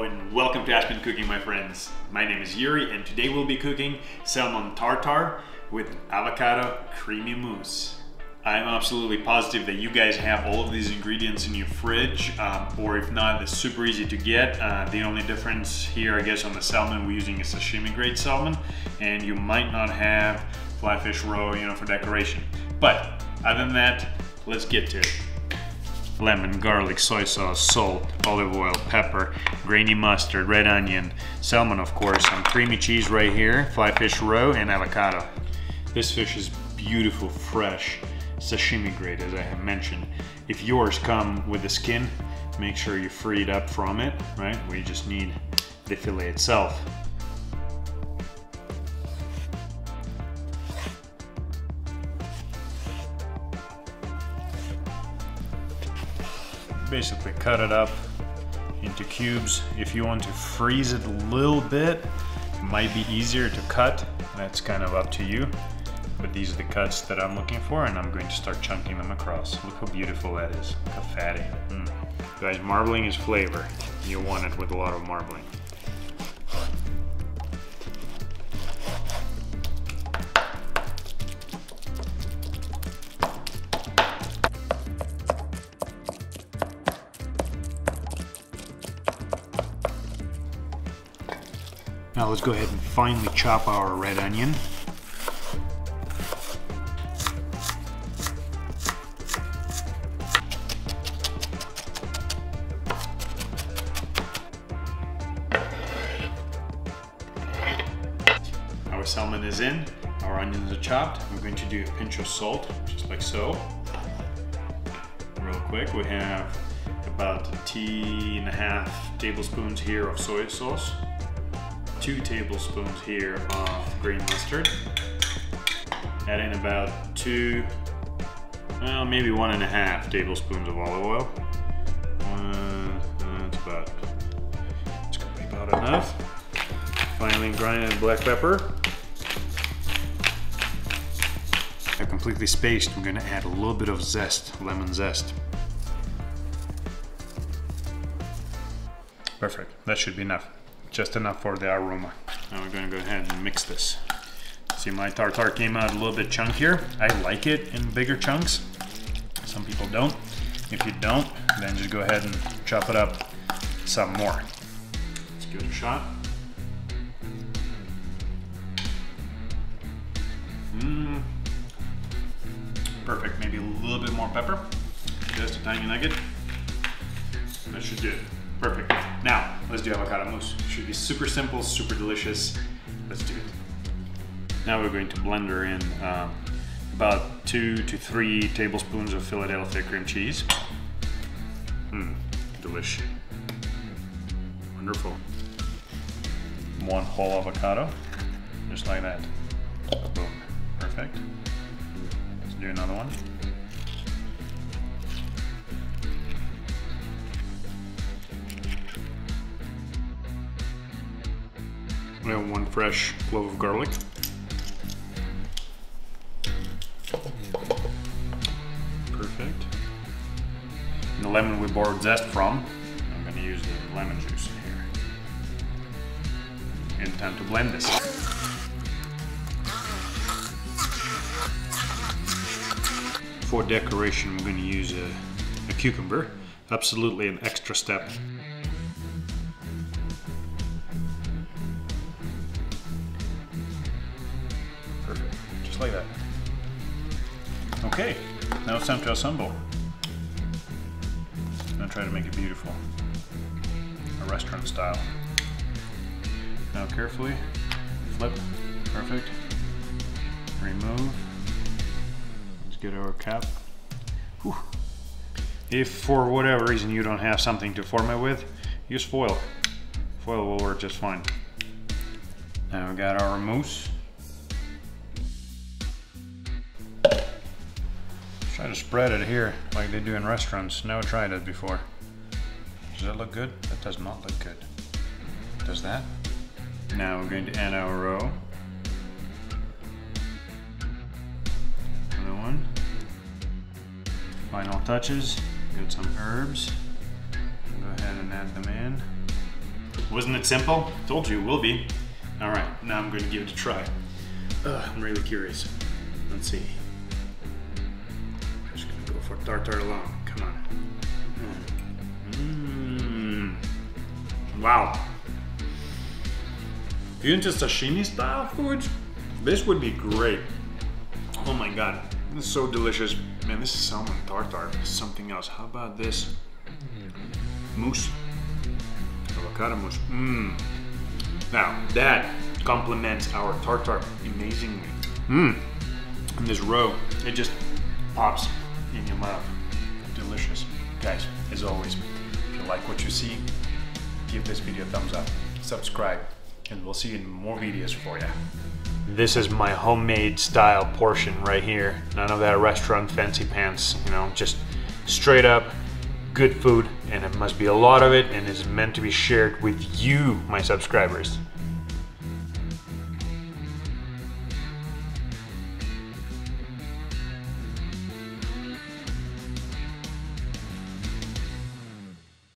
And welcome to Aspen Cooking, my friends. My name is Yuri and today we'll be cooking salmon tartare with avocado creamy mousse. I'm absolutely positive that you guys have all of these ingredients in your fridge, um, or if not, it's super easy to get. Uh, the only difference here, I guess, on the salmon, we're using a sashimi grade salmon, and you might not have fly fish roe, you know, for decoration. But other than that, let's get to it lemon, garlic, soy sauce, salt, olive oil, pepper, grainy mustard, red onion, salmon of course, some creamy cheese right here, fly fish roe, and avocado. This fish is beautiful, fresh, sashimi grade as I have mentioned. If yours come with the skin, make sure you free it up from it, right? We just need the fillet itself. Basically cut it up into cubes. If you want to freeze it a little bit, it might be easier to cut. That's kind of up to you. But these are the cuts that I'm looking for and I'm going to start chunking them across. Look how beautiful that is. Look how fatty. Mm. Guys, marbling is flavor. You want it with a lot of marbling. Now let's go ahead and finely chop our red onion. Our salmon is in, our onions are chopped. We're going to do a pinch of salt, just like so. Real quick, we have about a tea and a half tablespoons here of soy sauce two tablespoons here of green mustard. Add in about two, well, maybe one and a half tablespoons of olive oil. Uh, that's about, it's gonna be about enough. Finally, grinded black pepper. I completely spaced. We're gonna add a little bit of zest, lemon zest. Perfect, that should be enough just enough for the aroma. Now we're gonna go ahead and mix this. See my tartare came out a little bit chunkier. I like it in bigger chunks. Some people don't. If you don't, then just go ahead and chop it up some more. Let's give it a shot. Mmm. Perfect, maybe a little bit more pepper. Just a tiny nugget. That should do it. Perfect. Now, let's do avocado mousse. Should be super simple, super delicious. Let's do it. Now we're going to blender in um, about two to three tablespoons of Philadelphia cream cheese. Mmm, delish. Wonderful. One whole avocado, just like that. Boom, perfect. Let's do another one. We have one fresh clove of garlic. Perfect. And the lemon we borrowed zest from, I'm going to use the lemon juice in here. And time to blend this. For decoration, we're going to use a, a cucumber. Absolutely an extra step. Like that. Okay, now it's time to assemble. I'm gonna try to make it beautiful. A restaurant style. Now carefully flip, perfect. Remove. Let's get our cap. Whew. If for whatever reason you don't have something to form it with, use foil. Foil will work just fine. Now we got our mousse. Try to spread it here like they do in restaurants. Never tried it before. Does that look good? That does not look good. Does that? Now we're going to add our roe. Another one. Final touches. Get some herbs. Go ahead and add them in. Wasn't it simple? Told you will be. All right, now I'm going to give it a try. Ugh, I'm really curious. Let's see. For tartare alone. Come on. Mmm. Wow. If you're into sashimi style foods, this would be great. Oh my god, this is so delicious. Man, this is salmon tartare. Something else. How about this? Mousse. Avocado mousse. Mmm. Now, that complements our tartare amazingly. Mmm. And this roe, it just pops in your mouth. Delicious. Guys, as always, if you like what you see, give this video a thumbs up, subscribe, and we'll see you in more videos for you. This is my homemade style portion right here. None of that restaurant fancy pants, you know, just straight up good food and it must be a lot of it and is meant to be shared with you, my subscribers.